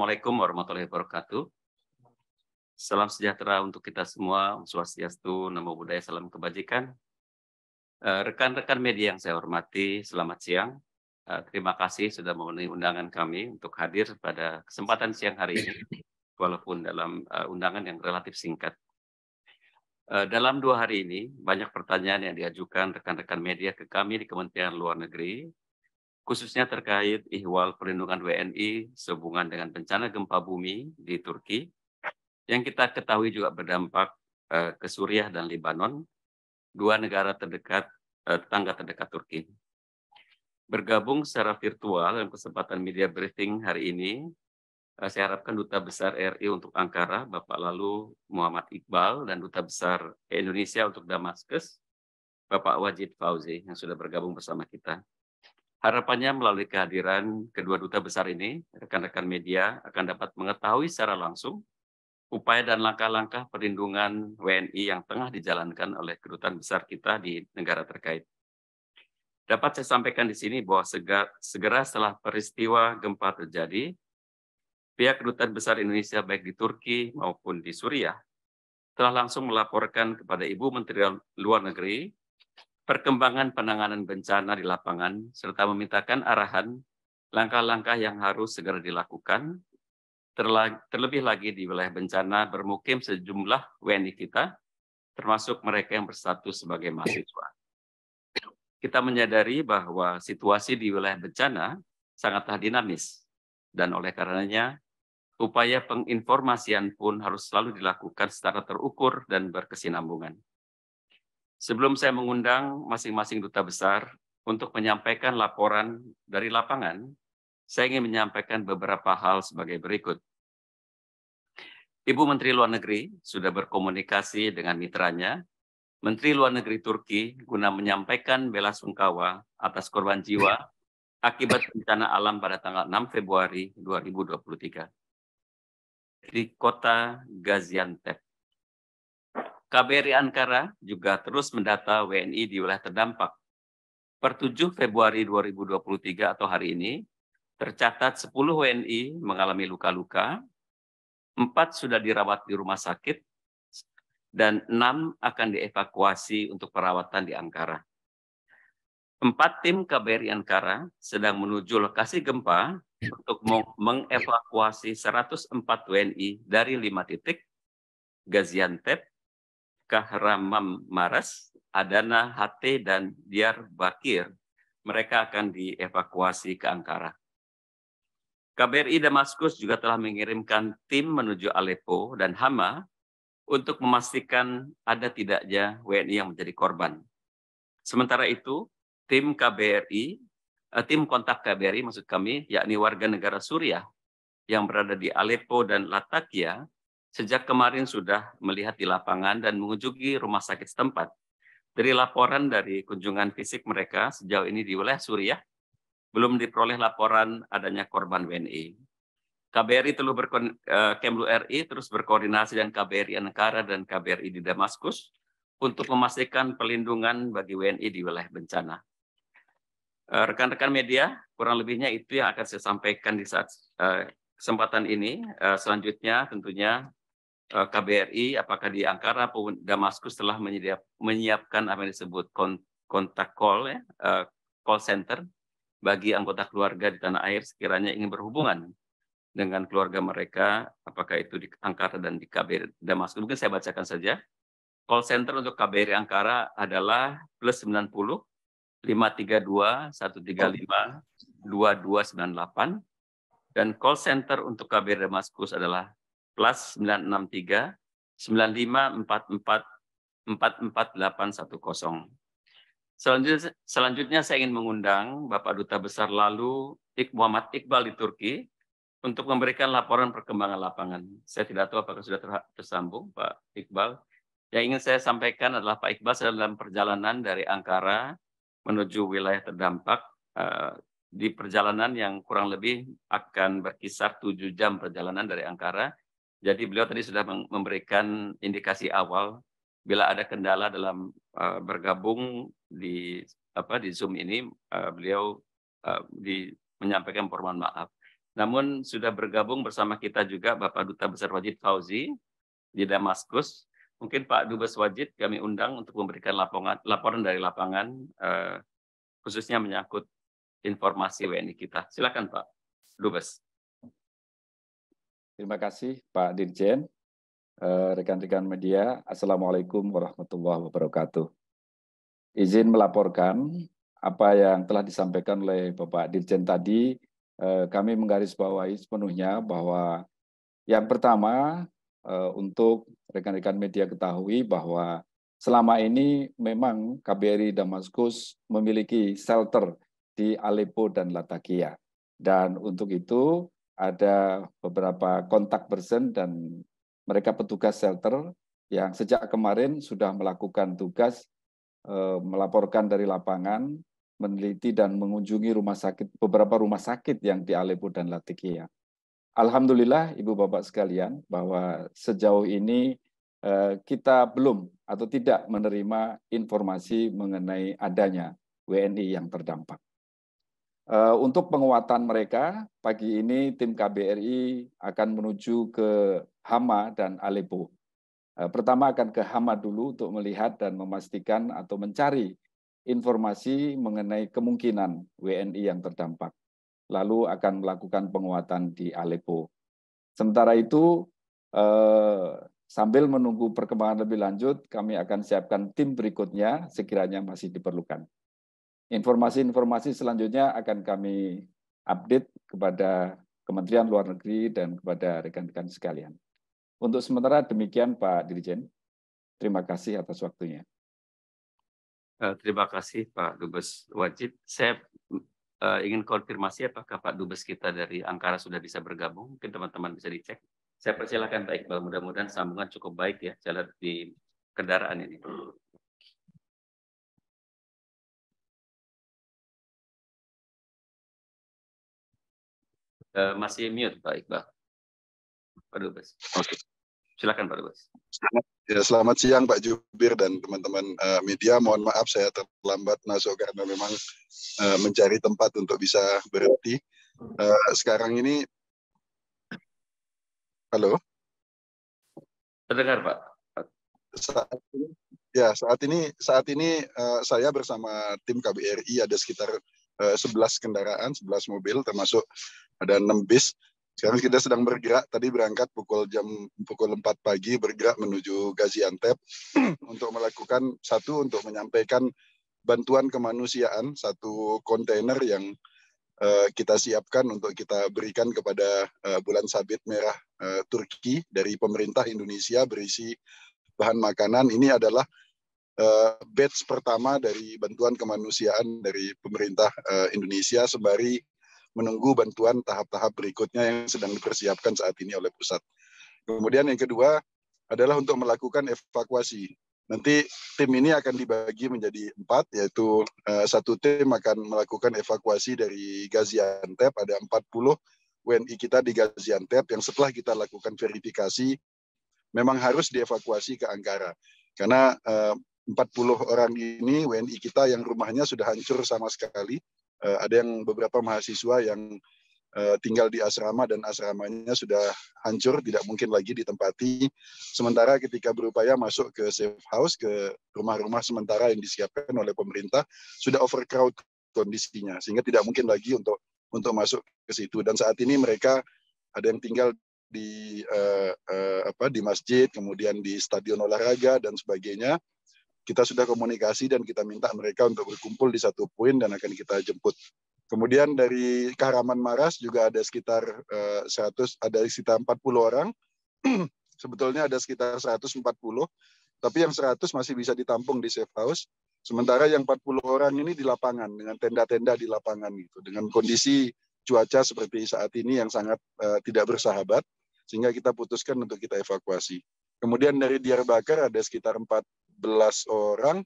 Assalamualaikum warahmatullahi wabarakatuh. Salam sejahtera untuk kita semua, Swastiastu, Namo Buddhaya, Salam Kebajikan. Eh, rekan-rekan media yang saya hormati, selamat siang. Eh, terima kasih sudah memenuhi undangan kami untuk hadir pada kesempatan siang hari ini, walaupun dalam eh, undangan yang relatif singkat. Dalam dua hari ini, banyak pertanyaan yang diajukan rekan-rekan media ke kami di Kementerian Luar Negeri khususnya terkait ihwal perlindungan WNI sehubungan dengan bencana gempa bumi di Turki, yang kita ketahui juga berdampak uh, ke Suriah dan Lebanon, dua negara terdekat, uh, tetangga terdekat Turki. Bergabung secara virtual dalam kesempatan media briefing hari ini, uh, saya harapkan Duta Besar RI untuk Ankara, Bapak Lalu Muhammad Iqbal, dan Duta Besar Indonesia untuk Damaskus, Bapak Wajid Fauzi, yang sudah bergabung bersama kita. Harapannya melalui kehadiran kedua duta besar ini, rekan-rekan media akan dapat mengetahui secara langsung upaya dan langkah-langkah perlindungan WNI yang tengah dijalankan oleh kedutaan besar kita di negara terkait. Dapat saya sampaikan di sini bahwa segera setelah peristiwa gempa terjadi, pihak kedutaan besar Indonesia baik di Turki maupun di Suriah telah langsung melaporkan kepada Ibu Menteri Luar Negeri perkembangan penanganan bencana di lapangan, serta memintakan arahan langkah-langkah yang harus segera dilakukan, terlebih lagi di wilayah bencana bermukim sejumlah WNI kita, termasuk mereka yang berstatus sebagai mahasiswa. Kita menyadari bahwa situasi di wilayah bencana sangatlah dinamis, dan oleh karenanya upaya penginformasian pun harus selalu dilakukan secara terukur dan berkesinambungan. Sebelum saya mengundang masing-masing duta besar untuk menyampaikan laporan dari lapangan, saya ingin menyampaikan beberapa hal sebagai berikut. Ibu Menteri Luar Negeri sudah berkomunikasi dengan mitranya, Menteri Luar Negeri Turki, guna menyampaikan bela sungkawa atas korban jiwa akibat bencana alam pada tanggal 6 Februari 2023 di kota Gaziantep. KBRI Ankara juga terus mendata WNI di wilayah terdampak. Per 7 Februari 2023 atau hari ini, tercatat 10 WNI mengalami luka-luka, 4 sudah dirawat di rumah sakit, dan 6 akan dievakuasi untuk perawatan di Ankara. Empat tim KBRI Ankara sedang menuju lokasi gempa untuk mengevakuasi 104 WNI dari lima titik, Gaziantep, Kahramam Maras, Adana Hate, dan Bakir, Mereka akan dievakuasi ke Ankara. KBRI Damaskus juga telah mengirimkan tim menuju Aleppo dan Hama untuk memastikan ada tidaknya WNI yang menjadi korban. Sementara itu, tim KBRI, eh, tim kontak KBRI maksud kami, yakni warga negara Suriah yang berada di Aleppo dan Latakia, sejak kemarin sudah melihat di lapangan dan mengunjungi rumah sakit setempat. Dari laporan dari kunjungan fisik mereka sejauh ini di wilayah Suriah, belum diperoleh laporan adanya korban WNI. KBRI terus berko, eh, Kemlu RI terus berkoordinasi dengan KBRI Ankara dan KBRI di Damaskus untuk memastikan perlindungan bagi WNI di wilayah bencana. Eh, rekan-rekan media, kurang lebihnya itu yang akan saya sampaikan di saat eh, kesempatan ini. Selanjutnya tentunya KBRI, apakah di Ankara maupun Damaskus telah menyiap, menyiapkan apa yang disebut kontak call, ya, uh, call center bagi anggota keluarga di tanah air sekiranya ingin berhubungan dengan keluarga mereka, apakah itu di Ankara dan di KBRI Damaskus. Mungkin saya bacakan saja. Call center untuk KBRI Ankara adalah plus 90 532 135 2298 dan call center untuk KBRI Damaskus adalah plus 963 9544 44810. Selanjutnya, selanjutnya saya ingin mengundang Bapak Duta Besar Lalu Ik Muhammad Iqbal di Turki untuk memberikan laporan perkembangan lapangan. Saya tidak tahu apakah sudah tersambung Pak Iqbal. Yang ingin saya sampaikan adalah Pak Iqbal sedang dalam perjalanan dari Ankara menuju wilayah terdampak uh, di perjalanan yang kurang lebih akan berkisar tujuh jam perjalanan dari Ankara jadi beliau tadi sudah memberikan indikasi awal bila ada kendala dalam uh, bergabung di apa di Zoom ini uh, beliau uh, di menyampaikan permohonan maaf. Namun sudah bergabung bersama kita juga Bapak Duta Besar Wajid Fauzi di Damaskus. Mungkin Pak Dubes Wajid kami undang untuk memberikan laporan, laporan dari lapangan eh, khususnya menyangkut informasi WNI kita. Silakan Pak Dubes. Terima kasih Pak Dirjen, eh, rekan-rekan media. Assalamualaikum warahmatullahi wabarakatuh. Izin melaporkan apa yang telah disampaikan oleh Bapak Dirjen tadi Eh, kami menggarisbawahi sepenuhnya bahwa yang pertama eh, untuk rekan-rekan media ketahui bahwa selama ini memang KBRI Damaskus memiliki shelter di Aleppo dan Latakia. Dan untuk itu ada beberapa kontak person dan mereka petugas shelter yang sejak kemarin sudah melakukan tugas eh, melaporkan dari lapangan meneliti dan mengunjungi rumah sakit beberapa rumah sakit yang di Aleppo dan Latakia. Alhamdulillah Ibu Bapak sekalian bahwa sejauh ini eh, kita belum atau tidak menerima informasi mengenai adanya WNI yang terdampak. Eh, untuk penguatan mereka, pagi ini tim KBRI akan menuju ke Hama dan Aleppo. Eh, pertama akan ke Hama dulu untuk melihat dan memastikan atau mencari informasi mengenai kemungkinan WNI yang terdampak. Lalu akan melakukan penguatan di Aleppo. Sementara itu, eh, sambil menunggu perkembangan lebih lanjut, kami akan siapkan tim berikutnya sekiranya masih diperlukan. Informasi-informasi selanjutnya akan kami update kepada Kementerian Luar Negeri dan kepada rekan-rekan sekalian. Untuk sementara demikian Pak Dirjen. Terima kasih atas waktunya. Eh, terima kasih Pak Dubes Wajib. Saya uh, ingin konfirmasi apakah Pak Dubes kita dari Ankara sudah bisa bergabung. Mungkin teman-teman bisa dicek. Saya persilakan Pak Iqbal. Mudah-mudahan sambungan cukup baik ya jalan di kendaraan ini. Uh, masih mute Pak Iqbal. Pak Dubes. Oke. Okay. Silakan Pak Dubes. Ya, selamat siang Pak Jubir dan teman-teman uh, media. Mohon maaf saya terlambat masuk karena memang uh, mencari tempat untuk bisa berhenti. Uh, sekarang ini, halo. Terdengar Pak. Saat ini, ya saat ini saat ini uh, saya bersama tim KBRI ada sekitar 11 kendaraan, 11 mobil termasuk ada 6 bis sekarang kita sedang bergerak, tadi berangkat pukul jam pukul 4 pagi bergerak menuju Gaziantep untuk melakukan satu untuk menyampaikan bantuan kemanusiaan satu kontainer yang uh, kita siapkan untuk kita berikan kepada uh, bulan sabit merah uh, Turki dari pemerintah Indonesia berisi bahan makanan. Ini adalah uh, batch pertama dari bantuan kemanusiaan dari pemerintah uh, Indonesia sembari menunggu bantuan tahap-tahap berikutnya yang sedang dipersiapkan saat ini oleh pusat. Kemudian yang kedua adalah untuk melakukan evakuasi. Nanti tim ini akan dibagi menjadi empat, yaitu uh, satu tim akan melakukan evakuasi dari Gaziantep, ada 40 WNI kita di Gaziantep yang setelah kita lakukan verifikasi memang harus dievakuasi ke Ankara. Karena 40 orang ini WNI kita yang rumahnya sudah hancur sama sekali, uh, ada yang beberapa mahasiswa yang uh, tinggal di asrama dan asramanya sudah hancur, tidak mungkin lagi ditempati. Sementara ketika berupaya masuk ke safe house, ke rumah-rumah sementara yang disiapkan oleh pemerintah, sudah overcrowd kondisinya, sehingga tidak mungkin lagi untuk untuk masuk ke situ. Dan saat ini mereka ada yang tinggal di uh, uh, apa di masjid, kemudian di stadion olahraga dan sebagainya kita sudah komunikasi dan kita minta mereka untuk berkumpul di satu poin dan akan kita jemput. Kemudian dari Kahraman Maras juga ada sekitar uh, eh, 100 ada sekitar 40 orang. Sebetulnya ada sekitar 140, tapi yang 100 masih bisa ditampung di safe house. Sementara yang 40 orang ini di lapangan dengan tenda-tenda di lapangan gitu dengan kondisi cuaca seperti saat ini yang sangat uh, tidak bersahabat sehingga kita putuskan untuk kita evakuasi. Kemudian dari Diyarbakir ada sekitar 4 orang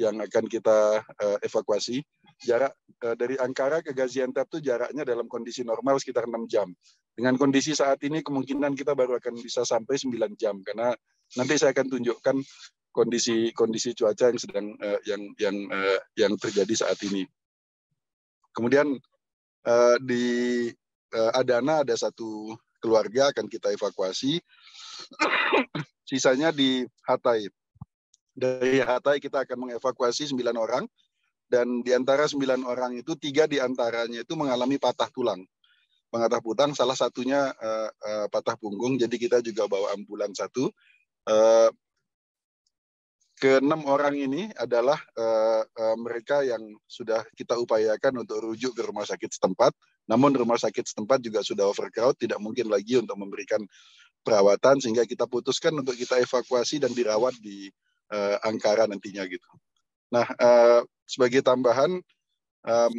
yang akan kita uh, evakuasi. Jarak uh, dari Ankara ke Gaziantep itu jaraknya dalam kondisi normal sekitar 6 jam. Dengan kondisi saat ini kemungkinan kita baru akan bisa sampai 9 jam karena nanti saya akan tunjukkan kondisi kondisi cuaca yang sedang uh, yang yang uh, yang terjadi saat ini. Kemudian uh, di uh, Adana ada satu keluarga akan kita evakuasi. Sisanya di Hatay. Dari Hatay kita akan mengevakuasi sembilan orang dan di antara sembilan orang itu tiga di antaranya itu mengalami patah tulang. Patah putang salah satunya uh, uh, patah punggung, jadi kita juga bawa ambulan satu. Uh, keenam orang ini adalah uh, uh, mereka yang sudah kita upayakan untuk rujuk ke rumah sakit setempat. Namun rumah sakit setempat juga sudah overcrowd, tidak mungkin lagi untuk memberikan perawatan sehingga kita putuskan untuk kita evakuasi dan dirawat di uh, Angkara nantinya gitu. Nah, uh, sebagai tambahan um,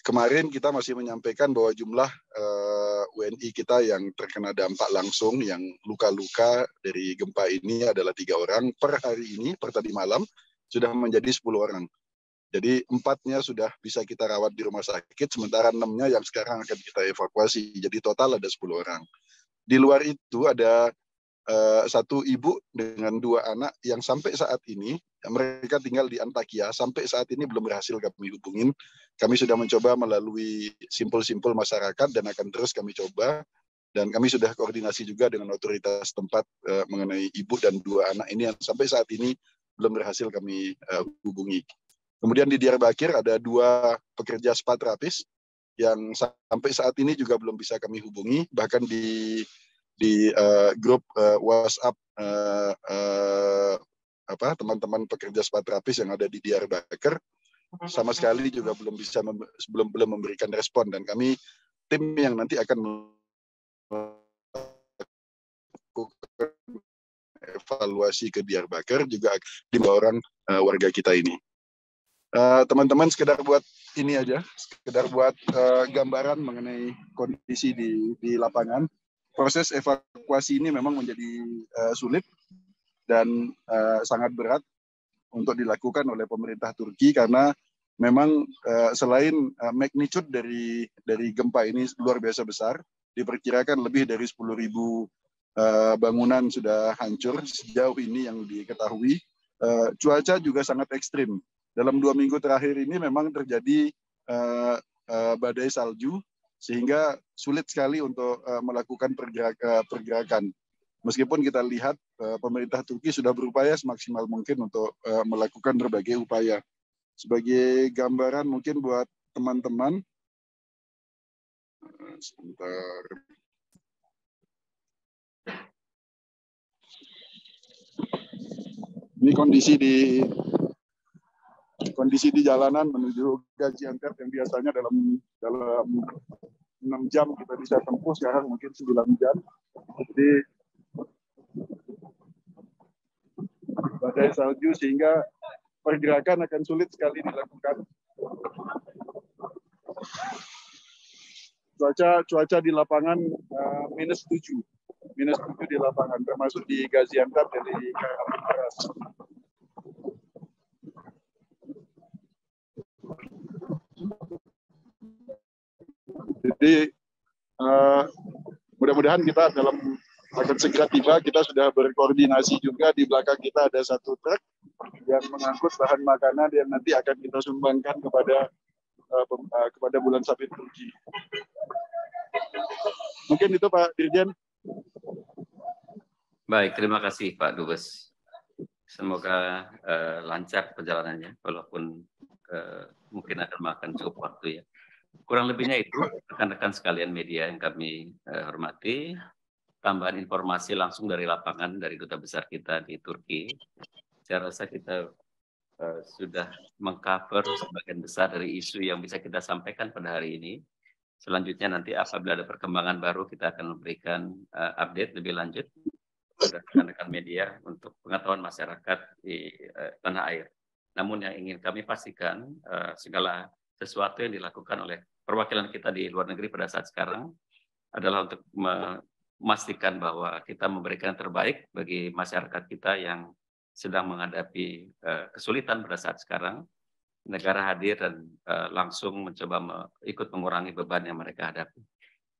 kemarin kita masih menyampaikan bahwa jumlah uh, WNI kita yang terkena dampak langsung yang luka-luka dari gempa ini adalah tiga orang per hari ini per tadi malam sudah menjadi 10 orang. Jadi empatnya sudah bisa kita rawat di rumah sakit, sementara enamnya yang sekarang akan kita evakuasi. Jadi total ada 10 orang. Di luar itu ada satu ibu dengan dua anak yang sampai saat ini mereka tinggal di Antakya. Sampai saat ini belum berhasil kami hubungin. Kami sudah mencoba melalui simpul-simpul masyarakat dan akan terus kami coba. Dan kami sudah koordinasi juga dengan otoritas tempat uh, mengenai ibu dan dua anak ini yang sampai saat ini belum berhasil kami uh, hubungi. Kemudian di Diyarbakir ada dua pekerja spa terapis yang sampai saat ini juga belum bisa kami hubungi. Bahkan di di uh, grup uh, WhatsApp uh, uh, apa teman-teman pekerja spa terapis yang ada di Diyarbakir sama sekali juga belum bisa belum belum memberikan respon dan kami tim yang nanti akan evaluasi ke Diyarbakir juga lima orang uh, warga kita ini. Teman-teman uh, sekedar buat ini aja, sekedar buat uh, gambaran mengenai kondisi di, di lapangan. Proses evakuasi ini memang menjadi uh, sulit dan uh, sangat berat untuk dilakukan oleh pemerintah Turki karena memang uh, selain uh, magnitude dari dari gempa ini luar biasa besar, diperkirakan lebih dari 10.000 uh, bangunan sudah hancur sejauh ini yang diketahui. Uh, cuaca juga sangat ekstrim dalam dua minggu terakhir ini memang terjadi uh, uh, badai salju sehingga sulit sekali untuk uh, melakukan pergerak, uh, pergerakan. Meskipun kita lihat uh, pemerintah Turki sudah berupaya semaksimal mungkin untuk uh, melakukan berbagai upaya. Sebagai gambaran mungkin buat teman-teman, sebentar. Ini kondisi di kondisi di jalanan menuju Gaziantep yang biasanya dalam dalam enam jam kita bisa tempuh sekarang mungkin 9 jam. Jadi badai salju sehingga pergerakan akan sulit sekali dilakukan. Cuaca cuaca di lapangan uh, minus 7 minus 7 di lapangan termasuk di Gaziantep dari Karas. Jadi uh, mudah-mudahan kita dalam akan segera tiba. Kita sudah berkoordinasi juga di belakang kita ada satu truk yang mengangkut bahan makanan yang nanti akan kita sumbangkan kepada uh, uh, kepada bulan sabit Turki. Mungkin itu Pak Dirjen. Baik, terima kasih Pak Dubes. Semoga uh, lancar perjalanannya, walaupun uh, mungkin akan makan cukup waktu ya. Kurang lebihnya itu rekan-rekan sekalian media yang kami uh, hormati. Tambahan informasi langsung dari lapangan dari duta besar kita di Turki. Saya rasa kita uh, sudah mengcover sebagian besar dari isu yang bisa kita sampaikan pada hari ini. Selanjutnya nanti apabila ada perkembangan baru kita akan memberikan uh, update lebih lanjut kepada rekan-rekan media untuk pengetahuan masyarakat di uh, tanah air. Namun yang ingin kami pastikan uh, segala sesuatu yang dilakukan oleh perwakilan kita di luar negeri pada saat sekarang adalah untuk memastikan bahwa kita memberikan yang terbaik bagi masyarakat kita yang sedang menghadapi uh, kesulitan pada saat sekarang. Negara hadir dan uh, langsung mencoba me ikut mengurangi beban yang mereka hadapi.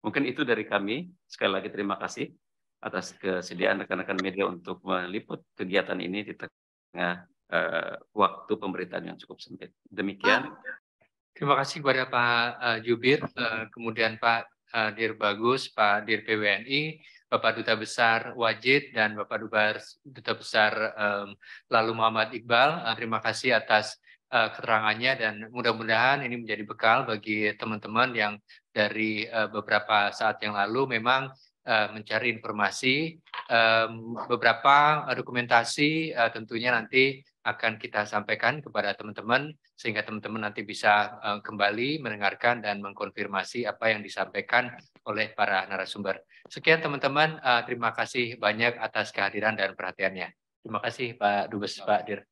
Mungkin itu dari kami. Sekali lagi terima kasih atas kesediaan rekan-rekan media untuk meliput kegiatan ini di tengah uh, waktu pemberitaan yang cukup sempit. Demikian. Terima kasih kepada Pak uh, Jubir, uh, kemudian Pak uh, Dir Bagus, Pak Dir PWNI, Bapak Duta Besar Wajid dan Bapak Duta Besar Lalu Muhammad Iqbal. Terima kasih atas keterangannya dan mudah-mudahan ini menjadi bekal bagi teman-teman yang dari beberapa saat yang lalu memang mencari informasi. Beberapa dokumentasi tentunya nanti akan kita sampaikan kepada teman-teman sehingga teman-teman nanti bisa uh, kembali mendengarkan dan mengkonfirmasi apa yang disampaikan oleh para narasumber. Sekian teman-teman, uh, terima kasih banyak atas kehadiran dan perhatiannya. Terima kasih Pak Dubes Pak Dir.